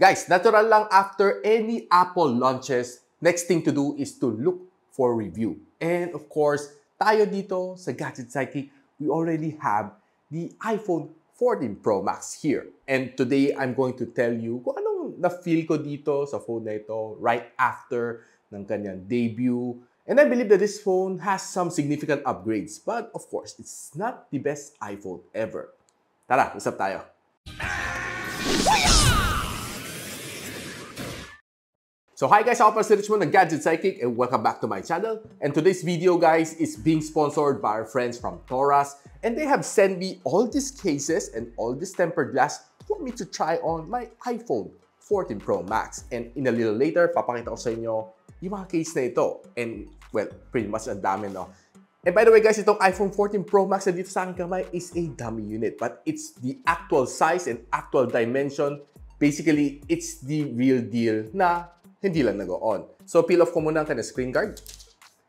Guys, natural lang after any Apple launches, next thing to do is to look for review. And of course, tayo dito sa Gadget Psychic, we already have the iPhone 14 Pro Max here. And today, I'm going to tell you kung anong na-feel ko dito sa phone na ito right after ng kanyang debut. And I believe that this phone has some significant upgrades. But of course, it's not the best iPhone ever. Tara, usap tayo. So hi guys, ako pa si Richmond ng Gadget Psychic and welcome back to my channel. And today's video guys is being sponsored by our friends from Toras and they have sent me all these cases and all this tempered glass for me to try on my iPhone 14 Pro Max. And in a little later, papakita ko sa inyo yung mga case na ito. And well, pretty much ang dami no. And by the way guys, itong iPhone 14 Pro Max na dito sa aking kamay is a dummy unit. But it's the actual size and actual dimension. Basically, it's the real deal na hindi lang nag-on. So, peel off ko muna ang kanyang screen guard.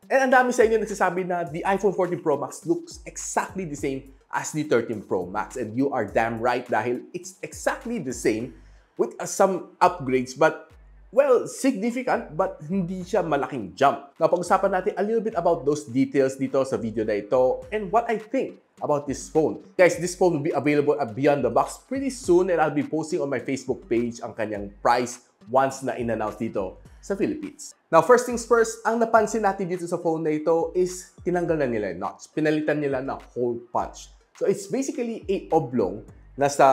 And ang dami sa inyo nagsasabi na the iPhone 14 Pro Max looks exactly the same as the 13 Pro Max. And you are damn right dahil it's exactly the same with uh, some upgrades but well, significant but hindi siya malaking jump. Now, pag-usapan natin a little bit about those details dito sa video na ito and what I think about this phone. Guys, this phone will be available at Beyond the Box pretty soon and I'll be posting on my Facebook page ang kanyang price once na in-announce dito sa Philippines. Now, first things first, ang napansin natin dito sa phone na ito is tinanggal na nila yung notch. Pinalitan nila na hole punch. So, it's basically a oblong na sa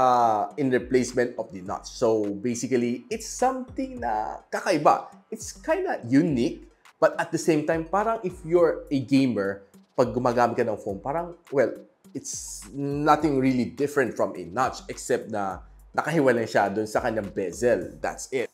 in replacement of the notch. So, basically, it's something na kakaiba. It's kind of unique, but at the same time, parang if you're a gamer, pag gumagamit ka ng phone, parang, well, it's nothing really different from a notch except na nakahiwalay siya dun sa kanyang bezel. That's it.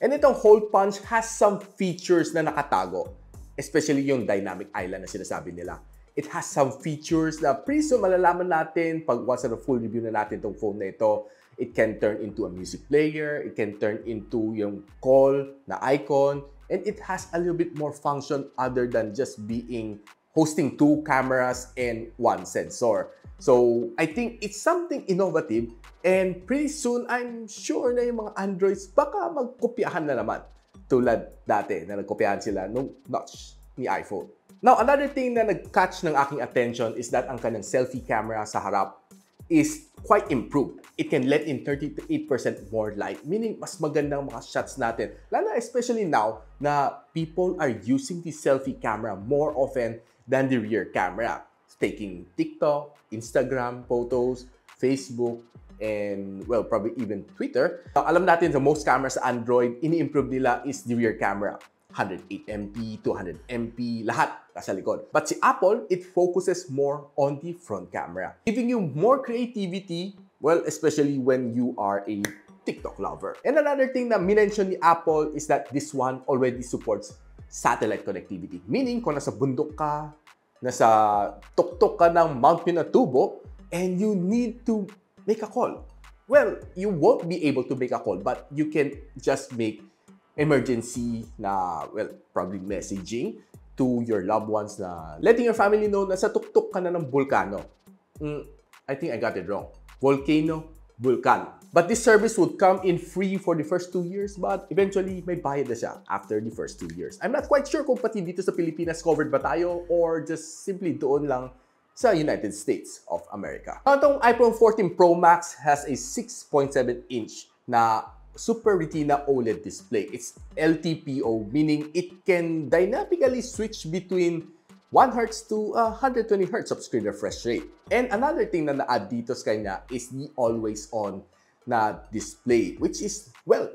And itong hole punch has some features na nakatago, especially yung dynamic island na sinasabi nila. It has some features na pretty soon malalaman natin pag once na full review na natin itong phone na ito. It can turn into a music player, it can turn into yung call na icon, and it has a little bit more function other than just being hosting two cameras and one sensor. So, I think it's something innovative and pretty soon, I'm sure na yung mga Androids baka magkopyahan na naman tulad dati na nagkopyahan sila nung notch ni iPhone. Now, another thing na nag-catch ng aking attention is that ang kanyang selfie camera sa harap is quite improved. It can let in 38% more light, meaning mas magandang mga shots natin. Lalo especially now na people are using the selfie camera more often than the rear camera. Taking TikTok, Instagram photos, Facebook, and well, probably even Twitter. Now, alam natin the most cameras sa Android, ini-improve nila is the rear camera. 108MP, 200MP, lahat nasa likod. But si Apple, it focuses more on the front camera, giving you more creativity, well, especially when you are a TikTok lover. And another thing na minention ni Apple is that this one already supports satellite connectivity. Meaning, kung nasa bundok ka, nasa tuktok ka ng Mount Pinatubo, and you need to make a call. Well, you won't be able to make a call, but you can just make emergency na, well, probably messaging to your loved ones na letting your family know na sa tuktok ka na ng volcano. Mm, I think I got it wrong. Volcano, vulkan. But this service would come in free for the first two years, but eventually may bayad na siya after the first two years. I'm not quite sure kung pati dito sa Pilipinas covered ba tayo or just simply doon lang sa United States of America. Itong iPhone 14 Pro Max has a 6.7 inch na Super Retina OLED display. It's LTPO, meaning it can dynamically switch between 1 Hz to uh, 120 Hz of screen refresh rate. And another thing na na-add dito sa kanya is the always-on na display, which is, well,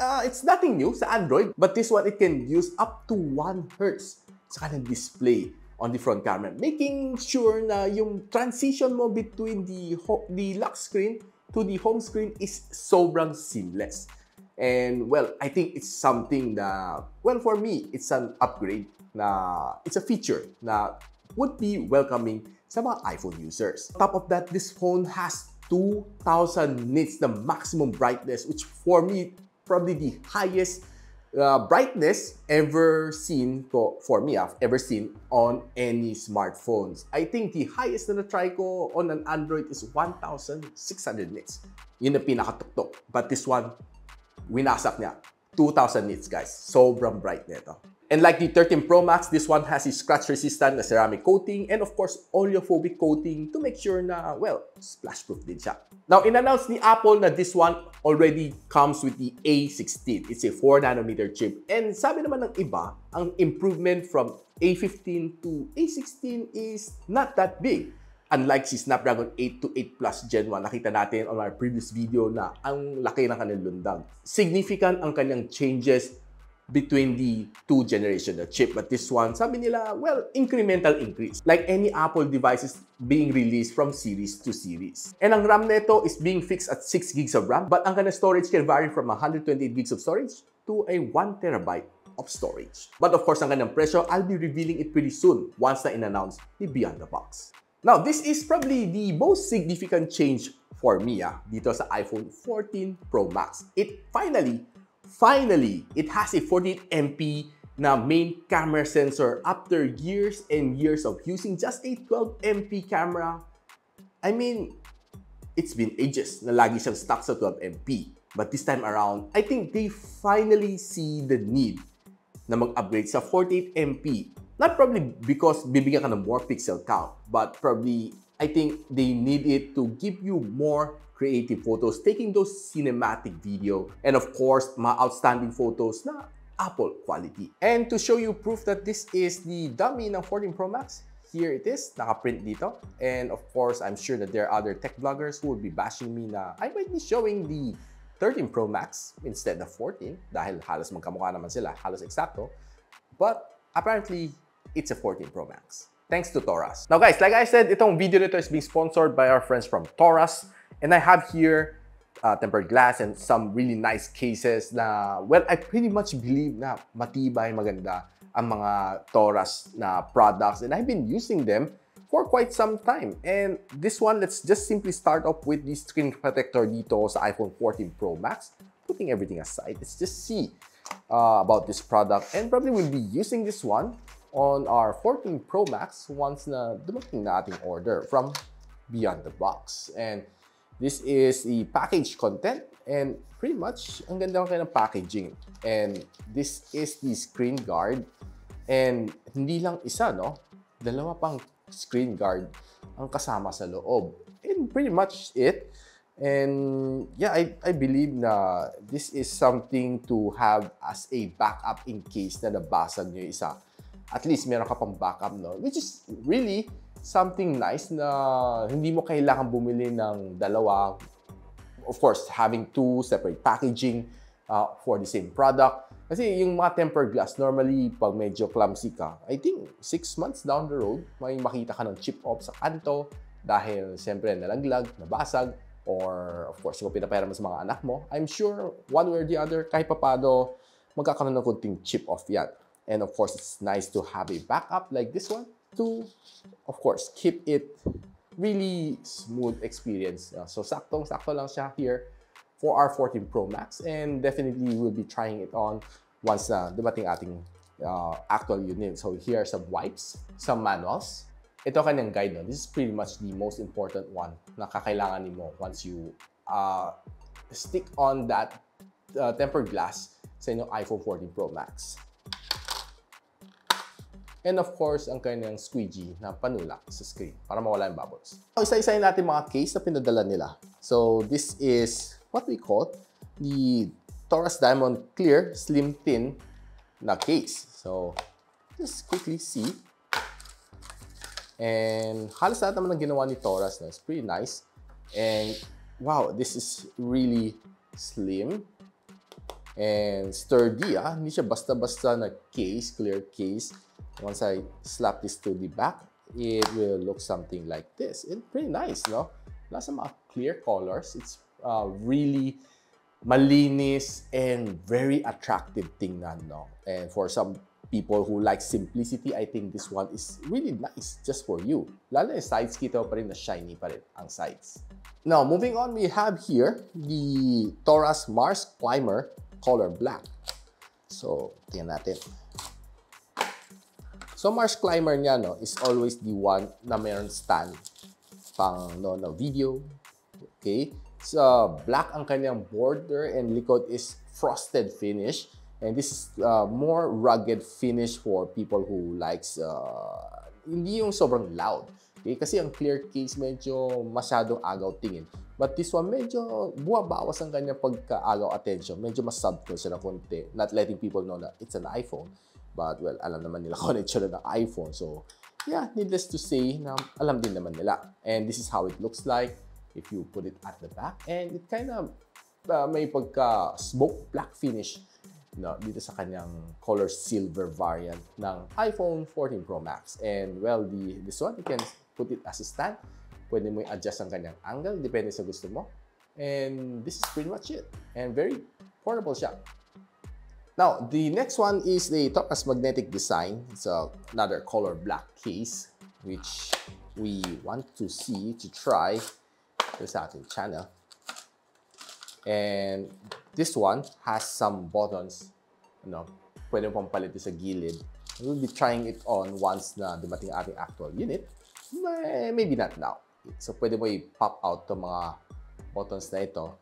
uh, it's nothing new sa Android, but this one, it can use up to 1 Hz sa kanyang display on the front camera, making sure na yung transition mo between the, the lock screen to the home screen is sobrang seamless. And well, I think it's something that, well, for me, it's an upgrade na, it's a feature na would be welcoming sa mga iPhone users. Top of that, this phone has 2,000 nits the maximum brightness, which for me, probably the highest uh, brightness ever seen ko, for me, I've ever seen on any smartphones. I think the highest na na-try ko on an Android is 1,600 nits. Yun ang pinakatuktok. But this one, winasak niya. 2,000 nits, guys. Sobrang bright nito. And like the 13 Pro Max, this one has a scratch-resistant na ceramic coating and of course, oleophobic coating to make sure na, well, splash-proof din siya. Now, in-announce ni Apple na this one already comes with the A16. It's a 4nm chip. And sabi naman ng iba, ang improvement from A15 to A16 is not that big. Unlike si Snapdragon 8 to 8 Plus Gen 1, nakita natin on our previous video na ang laki ng kanilang lundag. Significant ang kanyang changes between the two generation of chip. But this one, sabi nila, well, incremental increase. Like any Apple devices being released from series to series. And ang RAM nito is being fixed at 6 gigs of RAM, but ang kanyang storage can vary from 128 gigs of storage to a 1 terabyte of storage. But of course, ang kanyang presyo, I'll be revealing it pretty soon once na in-announce ni Beyond the Box. Now, this is probably the most significant change for me ah, dito sa iPhone 14 Pro Max. It finally Finally, it has a 48MP na main camera sensor after years and years of using just a 12MP camera. I mean, it's been ages na lagi siyang stuck sa 12MP. But this time around, I think they finally see the need na mag-upgrade sa 48MP. Not probably because bibigyan ka ng more pixel count, but probably I think they need it to give you more creative photos, taking those cinematic video, and of course, mga outstanding photos na Apple quality. And to show you proof that this is the dummy ng 14 Pro Max, here it is, naka-print dito. And of course, I'm sure that there are other tech bloggers who would be bashing me na I might be showing the 13 Pro Max instead of 14 dahil halos magkamukha naman sila, halos eksakto. But apparently, it's a 14 Pro Max. Thanks to Taurus. Now guys, like I said, itong video nito is being sponsored by our friends from Taurus. And I have here uh, tempered glass and some really nice cases na, well, I pretty much believe na matibay, maganda ang mga Taurus na products. And I've been using them for quite some time. And this one, let's just simply start off with the screen protector dito sa iPhone 14 Pro Max. Putting everything aside, let's just see uh, about this product. And probably we'll be using this one on our 14 Pro Max once na dumating na ating order from Beyond the Box. And This is the package content and pretty much ang ganda ng packaging. And this is the screen guard. And hindi lang isa, no? Dalawa pang screen guard ang kasama sa loob. And pretty much it. And yeah, I, I believe na this is something to have as a backup in case na nabasag nyo isa. At least meron ka pang backup, no? Which is really something nice na hindi mo kailangan bumili ng dalawa. Of course, having two separate packaging uh, for the same product. Kasi yung mga tempered glass, normally pag medyo clumsy ka, I think 6 months down the road, may makita ka ng chip off sa kanto dahil siyempre nalaglag, nabasag, or of course, kung pinapera mo sa mga anak mo, I'm sure one way or the other, kahit papado, magkakaroon ng kunting chip off yan. And of course, it's nice to have a backup like this one to, of course, keep it really smooth experience. Uh, so saktong-sakto lang siya here for our 14 Pro Max and definitely we'll be trying it on once na dumating ating uh, actual unit. So here are some wipes, some manuals. Ito kanyang guide. No? This is pretty much the most important one na kakailangan mo once you uh, stick on that uh, tempered glass sa inyong iPhone 14 Pro Max. And of course, ang kanyang squeegee na panulak sa screen para mawala yung bubbles. So, isa-isayin natin mga case na pinadala nila. So, this is what we call the Taurus Diamond Clear Slim Thin na case. So, just quickly see. And halos lahat naman ng ginawa ni Taurus na. It's pretty nice. And wow, this is really slim and sturdy. Ah. Hindi siya basta-basta na case, clear case. Once I slap this to the back, it will look something like this. It's pretty nice, no? Nasa mga clear colors. It's uh, really malinis and very attractive tingnan, no? And for some people who like simplicity, I think this one is really nice just for you. Lalo yung sides, kita pa rin na shiny pa rin ang sides. Now, moving on, we have here the Taurus Mars Climber color black. So, tingnan natin. So Mars Climber niya no, is always the one na mayroon stand pang no, no video. Okay? So black ang kanyang border and likod is frosted finish. And this is uh, more rugged finish for people who likes uh, hindi yung sobrang loud. Okay? Kasi ang clear case medyo masyadong agaw tingin. But this one, medyo buwabawas ang kanyang pagka-agaw attention. Medyo mas subtle siya na konti. Not letting people know na it's an iPhone. But well, alam naman nila kung ano itsura ng iPhone. So, yeah, needless to say na alam din naman nila. And this is how it looks like if you put it at the back. And it kind of uh, may pagka-smoke black finish no, dito sa kanyang color silver variant ng iPhone 14 Pro Max. And well, the this one, you can put it as a stand. Pwede mo i-adjust ang kanyang angle, depende sa gusto mo. And this is pretty much it. And very portable siya. Now, the next one is the Taurus magnetic design. It's uh, another color black case, which we want to see, to try This out in channel. And this one has some buttons. you Ano, pwede pang palitin sa gilid. We'll be trying it on once na dumating ating actual unit. Maybe not now. So, pwede mo i-pop out to mga buttons na ito.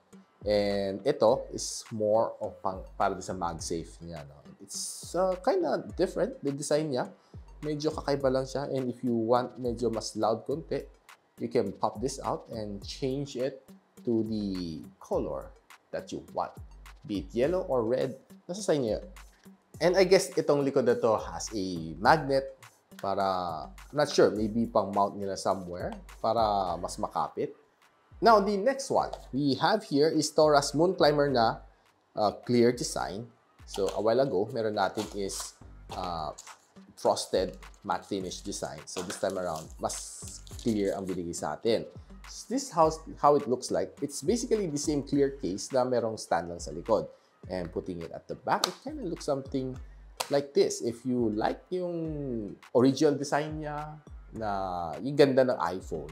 And ito is more of pang, para sa MagSafe niya. No? It's uh, kind of different, the design niya. Medyo kakaiba lang siya. And if you want medyo mas loud konti, you can pop this out and change it to the color that you want. Be it yellow or red, nasa sa inyo. And I guess itong likod na to has a magnet para, I'm not sure, maybe pang mount nila somewhere para mas makapit. Now, the next one we have here is Taurus Moon Climber na uh, clear design. So, a while ago, meron natin is uh, frosted matte finish design. So, this time around, mas clear ang binigay sa atin. So, this is how, how it looks like. It's basically the same clear case na merong stand lang sa likod. And putting it at the back, it kind of looks something like this. If you like yung original design niya, na yung ganda ng iPhone,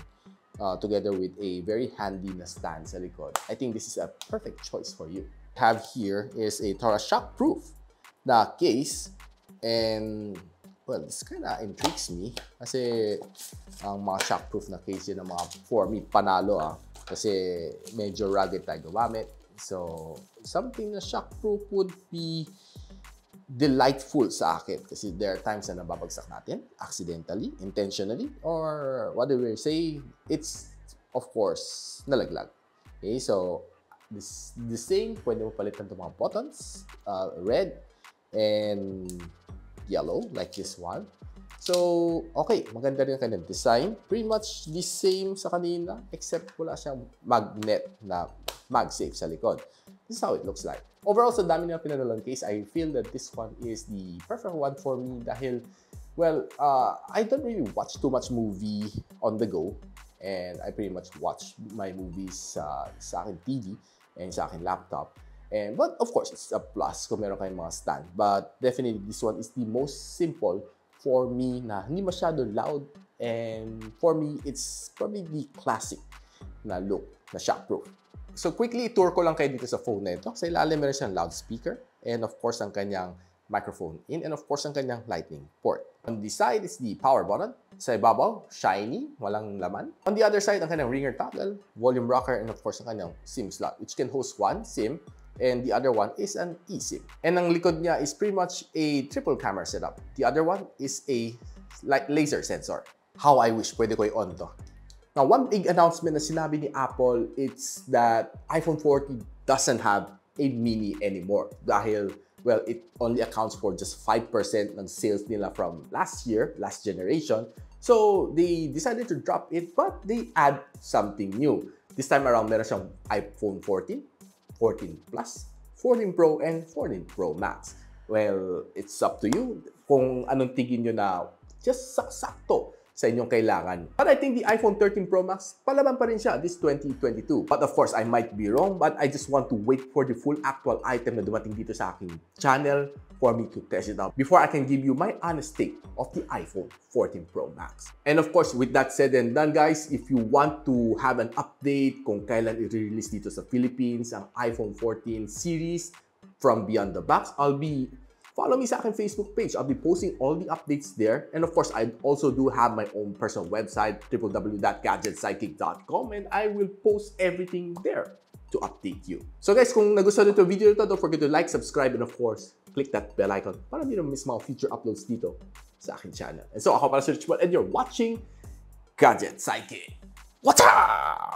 uh, together with a very handy na stand sa likod, I think this is a perfect choice for you. Have here is a Taurus shockproof na case and well, this kind of intrigues me kasi ang mga shockproof na case yun ng mga for me panalo ah kasi medyo rugged tayo gumamit. So, something na shockproof would be delightful sa akin kasi there are times na nababagsak natin accidentally, intentionally, or what do say, it's of course nalaglag. Okay, so this the same, pwede mo palitan itong mga buttons, uh, red and yellow like this one. So, okay, maganda rin ang kanyang design. Pretty much the same sa kanina except wala siyang magnet na MagSafe sa likod. This is how it looks like. Overall, sa dami na pinanalang case, I feel that this one is the perfect one for me dahil, well, uh, I don't really watch too much movie on the go and I pretty much watch my movies uh, sa akin TV and sa akin laptop. And, but of course, it's a plus kung meron kayong mga stand. But definitely, this one is the most simple for me na hindi masyado loud. And for me, it's probably the classic na look na shockproof. So quickly, tour ko lang kayo dito sa phone na ito. Sa ilalim meron siyang loudspeaker and of course ang kanyang microphone in and of course ang kanyang lightning port. On the side is the power button. Sa ibabaw, shiny, walang laman. On the other side, ang kanyang ringer toggle, volume rocker, and of course ang kanyang SIM slot which can host one SIM and the other one is an eSIM. And ang likod niya is pretty much a triple camera setup. The other one is a laser sensor. How I wish pwede ko i-on to. Now, one big announcement na sinabi ni Apple, it's that iPhone 14 doesn't have a mini anymore dahil, well, it only accounts for just 5% ng sales nila from last year, last generation. So, they decided to drop it, but they add something new. This time around, meron siyang iPhone 14, 14 Plus, 14 Pro, and 14 Pro Max. Well, it's up to you kung anong tingin nyo na just sakto sa inyong kailangan. But I think the iPhone 13 Pro Max, palaban pa rin siya this 2022. But of course, I might be wrong, but I just want to wait for the full actual item na dumating dito sa aking channel for me to test it out before I can give you my honest take of the iPhone 14 Pro Max. And of course, with that said and done guys, if you want to have an update kung kailan i-release dito sa Philippines ang iPhone 14 series from Beyond the Box, I'll be follow me sa aking Facebook page. I'll be posting all the updates there. And of course, I also do have my own personal website, www.gadgetpsychic.com, and I will post everything there. to update you. So guys, kung nagustuhan nyo itong video nito, don't forget to like, subscribe, and of course, click that bell icon para na miss mga future uploads dito sa akin channel. And so ako para si Richmond and you're watching Gadget Psychic. What's up?